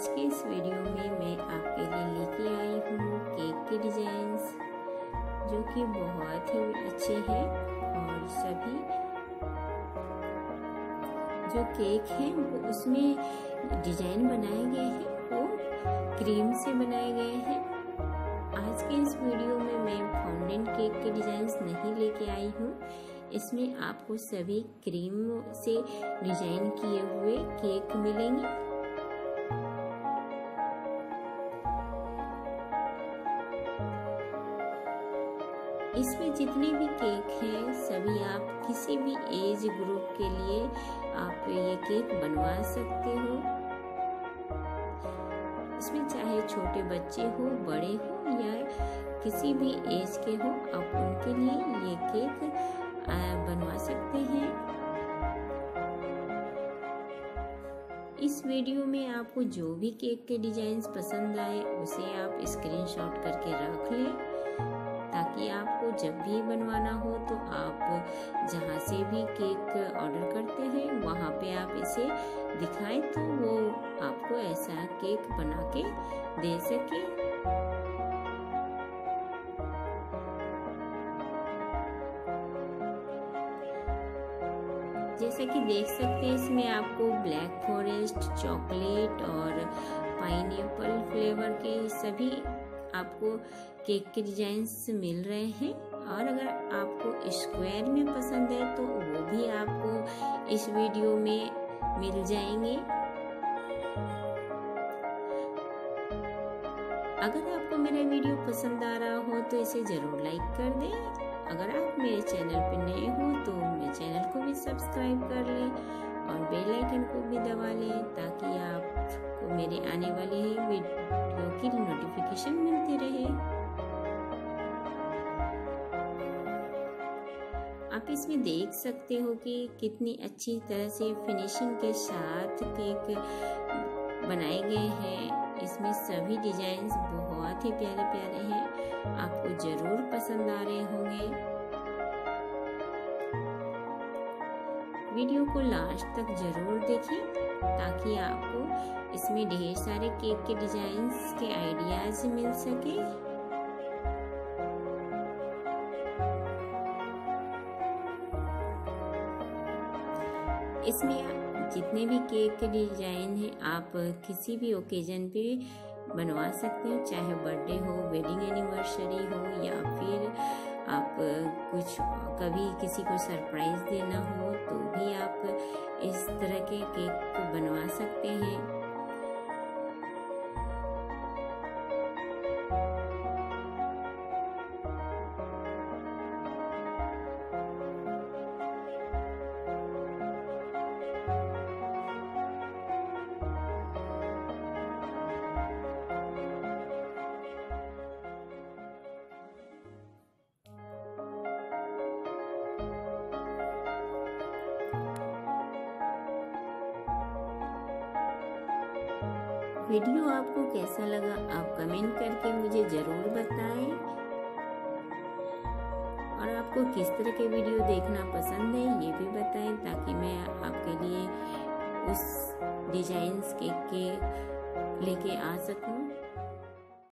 आज के इस वीडियो में मैं आपके लिए लेके आई हूँ केक के डिज़ाइंस, जो कि बहुत ही अच्छे हैं और सभी जो केक हैं, उसमें डिज़ाइन बनाए गए हैं वो क्रीम से बनाए गए हैं। आज के इस वीडियो में मैं फाउंडेंट केक के डिज़ाइंस नहीं लेके आई हूँ। इसमें आपको सभी क्रीम से डिज़ाइन किए हुए केक मिलेंगे। इसमें जितने भी केक हैं, सभी आप किसी भी एज ग्रुप के लिए आप ये केक बनवा सकते हो। इसमें चाहे छोटे बच्चे हो, बड़े हो या किसी भी एज के हो, आप उनके लिए ये केक बनवा सकते हैं। इस वीडियो में आपको जो भी केक के डिज़ाइन पसंद आए, उसे आप स्क्रीनशॉट करके रख लें। केक ऑर्डर करते हैं, वहाँ पे आप इसे दिखाएँ तो वो आपको ऐसा केक बना के दे सके। जैसा कि देख सकते हैं, इसमें आपको ब्लैक फॉरेस्ट चॉकलेट और पाइन फ्लेवर के सभी आपको केक के डिजाइंस मिल रहे हैं और अगर आपको स्क्वायर में पसंद है तो वो भी आपको इस वीडियो में मिल जाएँगे। अगर आपको मेरा वीडियो पसंद आ रहा हो तो इसे ज़रूर लाइक कर दें। अगर आप मेरे चैनल पर नए हो तो मेरे चैनल को भी सब्सक्राइब कर लें। और बेल आइकन को भी दबा लें ताकि आपको मेरे आने वाले वीडियो की नोटिफिकेशन मिलती रहे। आप इसमें देख सकते हो कि कितनी अच्छी तरह से फिनिशिंग के साथ केक बनाए गए हैं। इसमें सभी डिजाइन्स बहुत ही प्यारे प्यारे हैं। आपको ज़रूर पसंद आ रहे होंगे। वीडियो को लास्ट तक ज़रूर देखें, ताकि आपको इसमें ढेर सारे केक के डिजाइन्स के आइडियाज़ मिल सके। इसमें जितने भी केक के डिज़ाइन हैं, आप किसी भी ओकेजन पे बनवा सकते हो, चाहे बर्थडे हो वेडिंग एनिवर्सरी हो, या फिर आप कुछ कभी किसी को सरप्राइज़ देना हो तो भी आप इस तरह के केक बनवा सकते हैं। वीडियो आपको कैसा लगा आप कमेंट करके मुझे ज़रूर बताएँ। और आपको किस तरह के वीडियो देखना पसंद है ये भी बताएँ ताकि मैं आपके लिए उस डिजाइंस के, के लेके आ सकूँ।